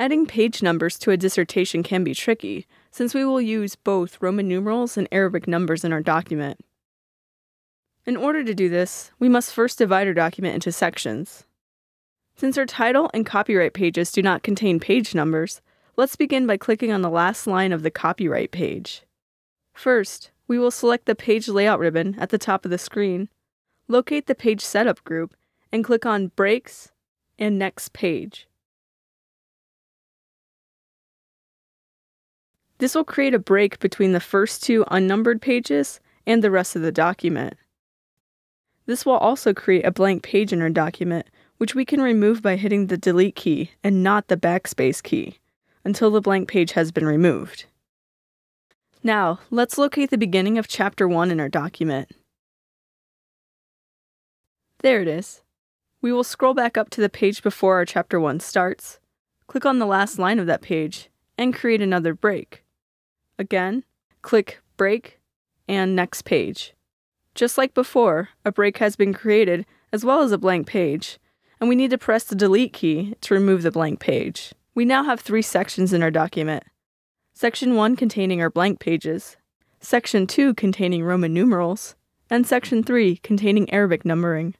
Adding page numbers to a dissertation can be tricky, since we will use both Roman numerals and Arabic numbers in our document. In order to do this, we must first divide our document into sections. Since our title and copyright pages do not contain page numbers, let's begin by clicking on the last line of the copyright page. First, we will select the Page Layout ribbon at the top of the screen, locate the Page Setup group, and click on Breaks and Next Page. This will create a break between the first two unnumbered pages and the rest of the document. This will also create a blank page in our document, which we can remove by hitting the delete key and not the backspace key until the blank page has been removed. Now, let's locate the beginning of chapter 1 in our document. There it is. We will scroll back up to the page before our chapter 1 starts, click on the last line of that page, and create another break. Again, click Break and Next Page. Just like before, a break has been created as well as a blank page, and we need to press the Delete key to remove the blank page. We now have three sections in our document. Section 1 containing our blank pages, Section 2 containing Roman numerals, and Section 3 containing Arabic numbering.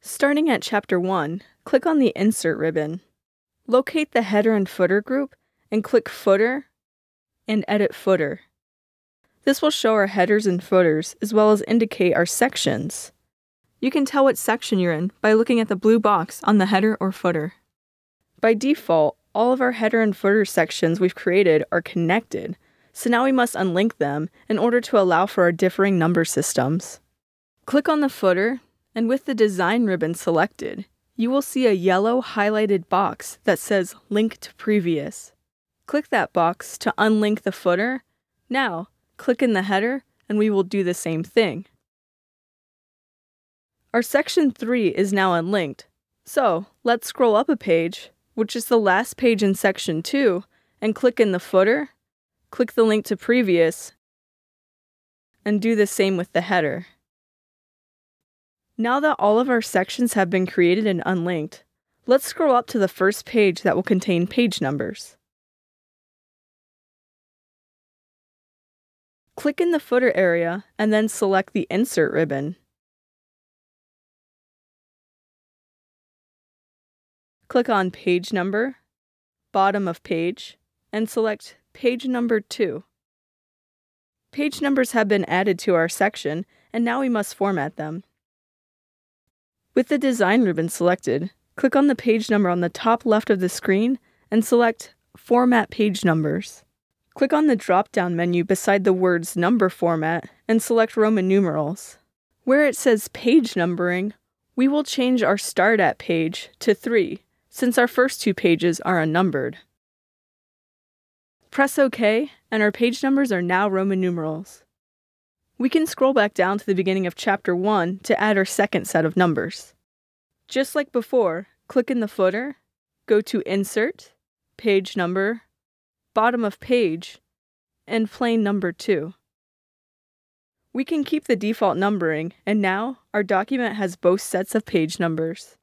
Starting at Chapter 1, click on the Insert ribbon. Locate the header and footer group and click Footer and Edit Footer. This will show our headers and footers as well as indicate our sections. You can tell what section you're in by looking at the blue box on the header or footer. By default, all of our header and footer sections we've created are connected, so now we must unlink them in order to allow for our differing number systems. Click on the footer, and with the design ribbon selected, you will see a yellow highlighted box that says Link to Previous. Click that box to unlink the footer. Now, click in the header and we will do the same thing. Our section 3 is now unlinked, so let's scroll up a page, which is the last page in section 2, and click in the footer, click the link to previous, and do the same with the header. Now that all of our sections have been created and unlinked, let's scroll up to the first page that will contain page numbers. Click in the footer area and then select the Insert ribbon. Click on Page Number, Bottom of Page, and select Page Number 2. Page numbers have been added to our section, and now we must format them. With the Design ribbon selected, click on the page number on the top left of the screen and select Format Page Numbers. Click on the drop down menu beside the words Number Format and select Roman numerals. Where it says Page Numbering, we will change our Start at page to 3, since our first two pages are unnumbered. Press OK, and our page numbers are now Roman numerals. We can scroll back down to the beginning of Chapter 1 to add our second set of numbers. Just like before, click in the footer, go to Insert, Page Number, bottom of page, and plain number 2. We can keep the default numbering, and now our document has both sets of page numbers.